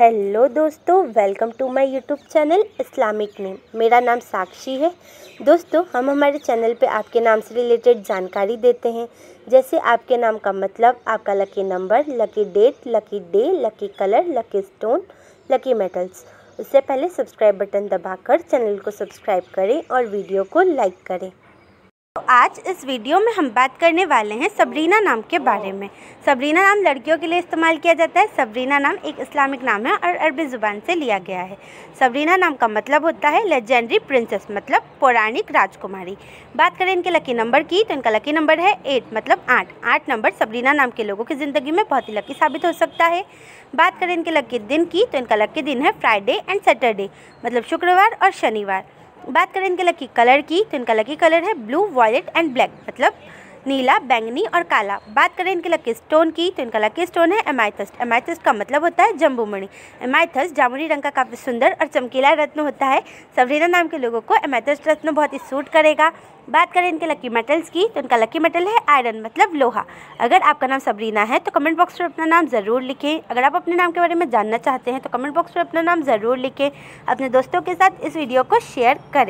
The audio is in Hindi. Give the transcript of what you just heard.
हेलो दोस्तों welcome to my YouTube channel Islamic name मेरा नाम साक्षी है। दोस्तों, हम हमारे चैनल पे आपके नाम से रिलेटेड जानकारी देते हैं। जैसे आपके नाम का मतलब आपका lucky number lucky date lucky day lucky colour lucky stone lucky metals उससे पहले सब्सक्राइब बटन दबाकर चैनल को सब्सक्राइब करें और वीडियो को लाइक करें। तो आज इस वीडियो में हम बात करने वाले हैं सबरीना नाम के बारे में। सबरीना नाम लड़कियों के लिए इस्तेमाल किया जाता है। सबरीना नाम एक इस्लामिक नाम है और अरबी ज़ुबान से लिया गया है। सबरीना नाम का मतलब होता है लेजेंडरी प्रिंसेस मतलब पौराणिक राजकुमारी। बात करें इनके लकी नंबर की तो इनका लकी नंबर है एट मतलब आठ। आठ नंबर सबरीना नाम के लोगों की ज़िंदगी में बहुत ही लकी साबित हो सकता है। बात करें इनके लकी दिन की तो इनका लकी दिन है फ्राइडे एंड सैटरडे मतलब शुक्रवार और शनिवार। बात करें इनके लकी कलर की तो इनका लकी कलर है ब्लू, वॉयलेट एंड ब्लैक मतलब नीला, बैंगनी और काला। बात करें इनके लकी स्टोन की तो इनका लकी स्टोन है एमाइथस्ट एमाइथस्ट का मतलब होता है जम्बूमणि एमाइथस्ट जामुनी रंग का काफ़ी सुंदर और चमकीला रत्न होता है। सबरीना नाम के लोगों को एमाइथस्ट रत्न बहुत ही सूट करेगा। बात करें इनके लकी मेटल्स की तो इनका लकी मेटल है आयरन मतलब लोहा। अगर आपका नाम सबरीना है तो कमेंट बॉक्स में अपना नाम ज़रूर लिखें। अगर आप अपने नाम के बारे में जानना चाहते हैं तो कमेंट बॉक्स में अपना नाम ज़रूर लिखें। अपने दोस्तों के साथ इस वीडियो को शेयर करें।